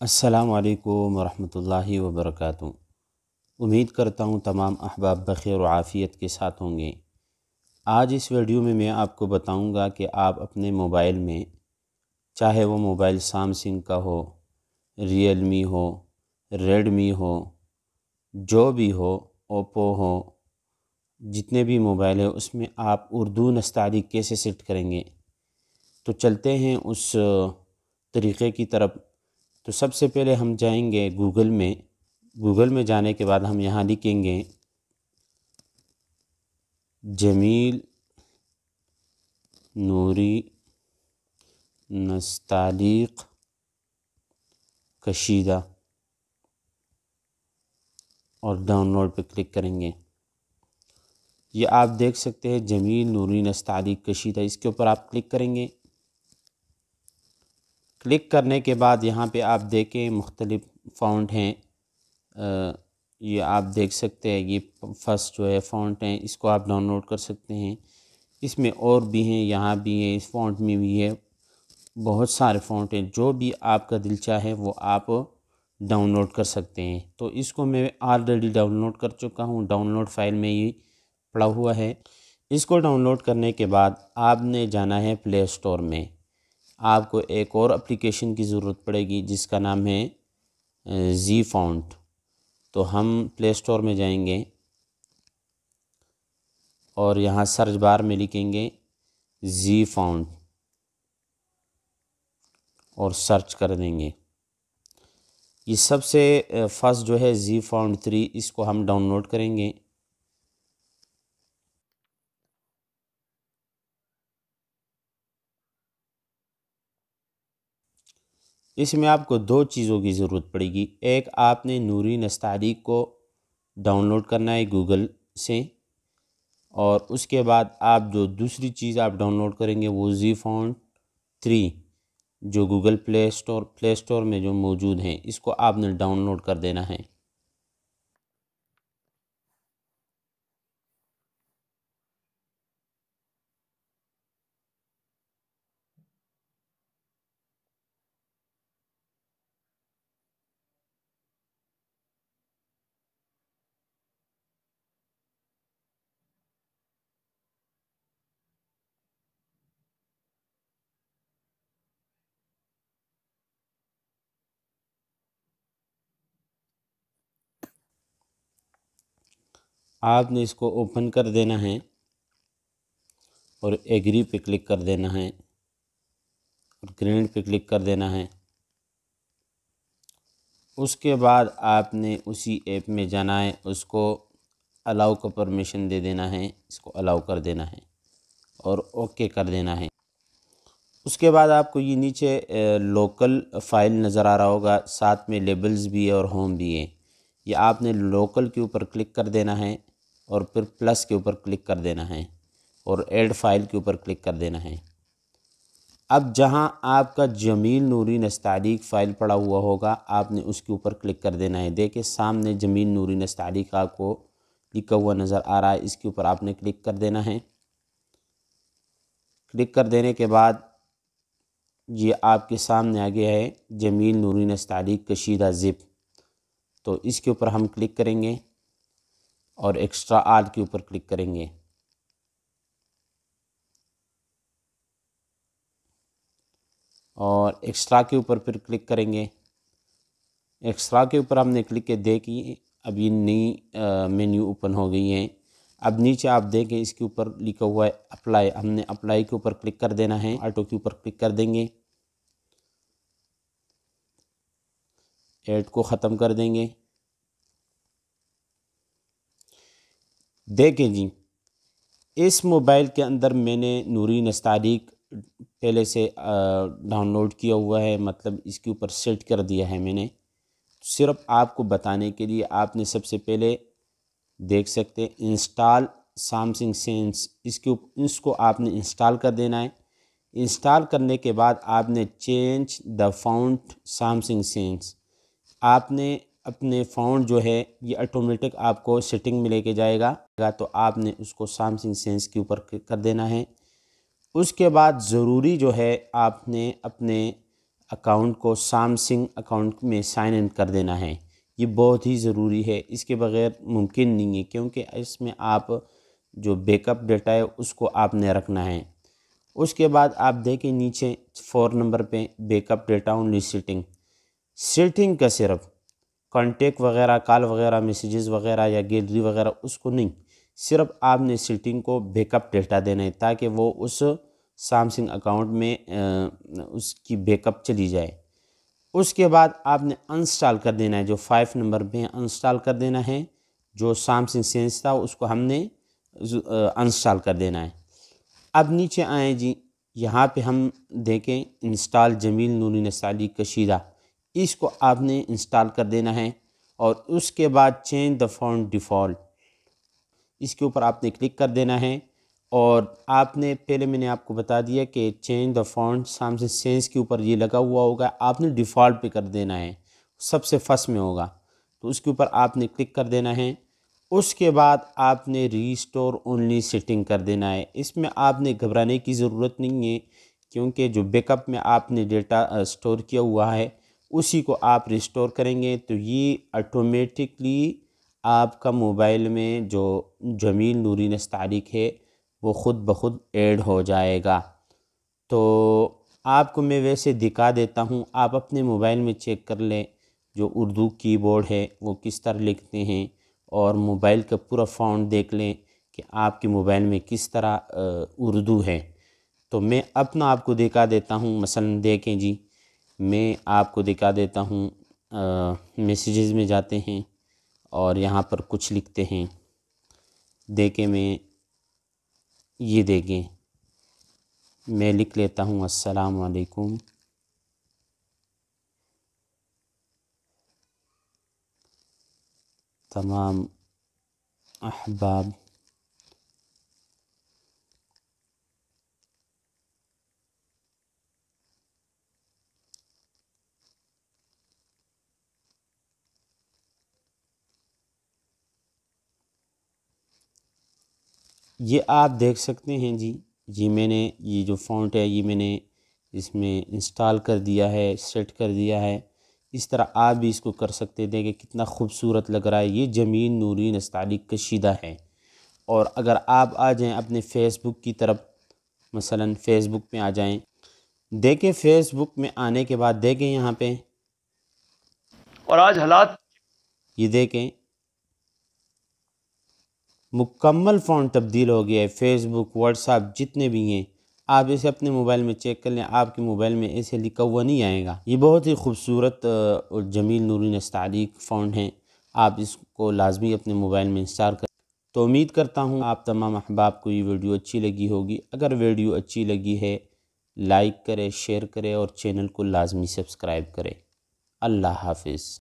असलकम वरहमल वबरक उम्मीद करता हूँ तमाम अहबाब बखैर आफ़ियत के साथ होंगे। आज इस वीडियो में मैं आपको बताऊँगा कि आप अपने मोबाइल में, चाहे वो मोबाइल सामसंग का हो, रियलमी हो, रेडमी हो, जो भी हो, ओप्पो हो, जितने भी मोबाइल है, उसमें आप उर्दू नस्तारी कैसे सेट करेंगे? तो चलते हैं उस तरीक़े की तरफ़। तो सबसे पहले हम जाएँगे गूगल में। गूगल में जाने के बाद हम यहाँ लिखेंगे जमील नूरी नस्तालिक कशीदा और डाउनलोड पर क्लिक करेंगे। ये आप देख सकते हैं जमील नूरी नस्तालिक कशीदा इसके ऊपर आप क्लिक करेंगे। क्लिक करने के बाद यहाँ पे आप देखें मुख्तलिफ़ फ़ॉन्ट हैं। ये आप देख सकते हैं, ये फ़र्स्ट जो है फ़ॉन्ट हैं, इसको आप डाउनलोड कर सकते हैं। इसमें और भी हैं, यहाँ भी हैं, इस फ़ॉन्ट में भी है, बहुत सारे फ़ॉन्ट हैं। जो भी आपका दिल चाहे वो आप डाउनलोड कर सकते हैं। तो इसको मैं ऑलरेडी डाउनलोड कर चुका हूँ, डाउनलोड फ़ाइल में ही पड़ा हुआ है। इसको डाउनलोड करने के बाद आपने जाना है प्ले स्टोर में। आपको एक और एप्लीकेशन की ज़रूरत पड़ेगी, जिसका नाम है ज़ी फाउंट तो हम प्ले स्टोर में जाएँगे और यहाँ सर्च बार में लिखेंगे ज़ी फाउंट और सर्च कर देंगे। ये सबसे फ़र्स्ट जो है ज़ी फाउंड थ्री इसको हम डाउनलोड करेंगे। इसमें आपको दो चीज़ों की ज़रूरत पड़ेगी। एक, आपने नूरी नस्तारी को डाउनलोड करना है गूगल से और उसके बाद आप जो दूसरी चीज़ आप डाउनलोड करेंगे वो जी फ़ोन थ्री, जो Google Play Store Play Store में जो मौजूद हैं, इसको आपने डाउनलोड कर देना है। आपने इसको ओपन कर देना है और एग्री पे क्लिक कर देना है और ग्रेड पे क्लिक कर देना है। उसके बाद आपने उसी ऐप में जाना है, उसको अलाउ का परमिशन दे देना है, इसको अलाउ कर देना है और ओके कर देना है। उसके बाद आपको ये नीचे लोकल फ़ाइल नज़र आ रहा होगा, साथ में लेबल्स भी है और होम भी है। ये आपने लोकल के ऊपर क्लिक कर देना है। और फिर प्लस के ऊपर क्लिक कर देना है और एड फ़ाइल के ऊपर क्लिक कर देना है। अब जहाँ आपका जमील नूरी नस्तारीक फ़ाइल पड़ा हुआ होगा, आपने उसके ऊपर क्लिक कर देना है। देखिए, सामने जमील नूरी नस्तारीक आपको लिखा हुआ नज़र आ रहा है। इसके ऊपर आपने क्लिक कर देना है। क्लिक कर देने के बाद ये आपके सामने आ गया है जमील नूरी नस्तारीक कशीदा ज़िप तो इसके ऊपर हम क्लिक करेंगे। और एक्स्ट्रा आल के ऊपर क्लिक करेंगे। और एक्स्ट्रा के ऊपर फिर क्लिक करेंगे। एक्स्ट्रा के ऊपर हमने क्लिक के देखी अब ये नई मेन्यू ओपन हो गई है। अब नीचे आप देखें, इसके ऊपर लिखा हुआ है अप्लाई हमने अप्लाई के ऊपर क्लिक कर देना है। ऑटो के ऊपर क्लिक कर देंगे। ऐड को ख़त्म कर देंगे। देखें जी इस मोबाइल के अंदर मैंने नूरी नस्तारीक पहले से डाउनलोड किया हुआ है मतलब इसके ऊपर सेट कर दिया है मैंने। सिर्फ़ आपको बताने के लिए आपने सबसे पहले देख सकते हैं, इंस्टॉल सामसंग सेंस। इसके इसको आपने इंस्टॉल कर देना है। इंस्टॉल करने के बाद आपने change the font Samsung sans. आपने अपने फ़ोन जो है, ये ऑटोमेटिक आपको सेटिंग में लेके जाएगा। तो आपने उसको सैमसंग सेंस के ऊपर कर देना है। उसके बाद ज़रूरी जो है, आपने अपने अकाउंट को सामसिंग अकाउंट में साइन इन कर देना है। ये बहुत ही ज़रूरी है। इसके बगैर मुमकिन नहीं है, क्योंकि इसमें आप जो बैकअप डेटा है, उसको आपने रखना है। उसके बाद आप देखें नीचे फोर नंबर पे backup data only setting setting का सिर्फ़ कॉन्टेक्ट वगैरह कॉल वगैरह मैसेजेस वगैरह या गैलरी वगैरह, उसको नहीं। सिर्फ़ आपने सेटिंग को बैकअप डेटा देना है ताकि वो उस सैमसंग अकाउंट में उसकी बैकअप चली जाए। उसके बाद आपने अनस्टॉल कर देना है, जो फाइव नंबर पे अनस्टॉल कर देना है, जो सैमसंग सेंस था, उसको हमने अनस्टॉल कर देना है। अब नीचे आए जी, यहाँ पे हम देखें इंस्टॉल जमील नूरी नसाली कशीदा इसको आपने इंस्टॉल कर देना है और उसके बाद चेंज द फ़ोन डिफ़ॉल्ट इसके ऊपर आपने क्लिक कर देना है और आपने, पहले मैंने आपको बता दिया कि चेंज द फॉन्ट सामने सेंस के ऊपर ये लगा हुआ होगा, आपने डिफ़ॉल्ट पे कर देना है, सबसे फ़र्स्ट में होगा। तो उसके ऊपर आपने क्लिक कर देना है, उसके बाद आपने रीस्टोर ओनली सेटिंग कर देना है। इसमें आपने घबराने की ज़रूरत नहीं है, क्योंकि जो बैकअप में आपने डेटा स्टोर किया हुआ है उसी को आप रिस्टोर करेंगे तो ये ऑटोमेटिकली आपका मोबाइल में जो जमील नूरी नस्तारिक है, वो ख़ुद ब खुद ऐड हो जाएगा। तो आपको मैं वैसे दिखा देता हूँ, आप अपने मोबाइल में चेक कर लें, जो उर्दू कीबोर्ड है, वो किस तरह लिखते हैं, और मोबाइल का पूरा फ़ॉन्ट देख लें कि आपके मोबाइल में किस तरह उर्दू है। तो मैं अपना आपको दिखा देता हूँ, मसलन देखें जी। मैं आपको दिखा देता हूँ मैसेजेस में जाते हैं और यहाँ पर कुछ लिखते हैं। देखें मैं ये देखें। मैं लिख लेता हूँ, अस्सलाम वालेकुम तमाम अहबाब ये आप देख सकते हैं जी जी मैंने ये जो फ़ॉन्ट है ये मैंने इसमें इंस्टॉल कर दिया है सेट कर दिया है। इस तरह आप भी इसको कर सकते थे कि कितना खूबसूरत लग रहा है। ये ज़मीन नूरी नस्ताली कशीदा है। और अगर आप आ जाएँ अपने फ़ेसबुक की तरफ़ मसलन फ़ेसबुक पे आ जाएँ देखें फ़ेसबुक में आने के बाद देखें यहाँ पे। और आज हालात? ये देखें मुकम्मल फ़ोन तब्दील हो गया है। फेसबुक व्हाट्सअप जितने भी हैं, आप इसे अपने मोबाइल में चेक कर लें। आपके मोबाइल में ऐसे लिखा हुआ नहीं आएगा। ये बहुत ही खूबसूरत और जमील नूरी नस्तारीक फ़ोन है। आप इसको लाजमी अपने मोबाइल में इंस्टॉल कर तो उम्मीद करता हूँ आप तमाम अहबाब को ये वीडियो अच्छी लगी होगी। अगर वीडियो अच्छी लगी है, लाइक करें, शेयर करें और चैनल को लाजमी सब्सक्राइब करें। अल्लाह हाफिज़।